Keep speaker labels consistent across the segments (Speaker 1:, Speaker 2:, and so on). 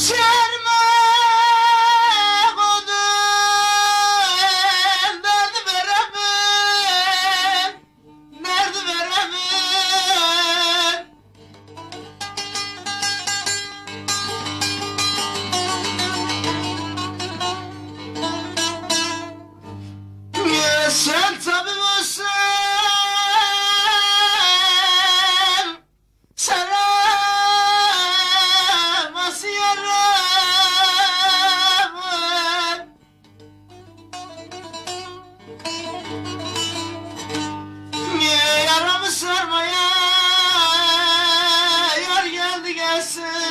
Speaker 1: Çelme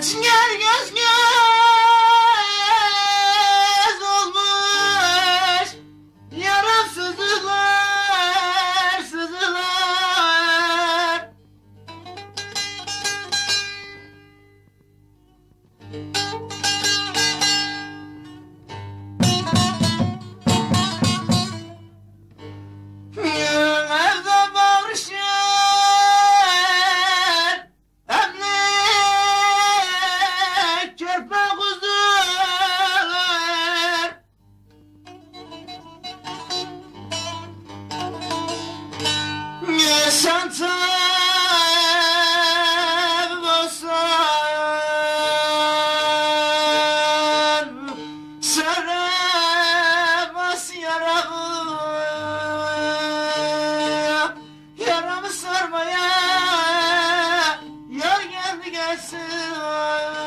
Speaker 1: Çinger göz göz gelsin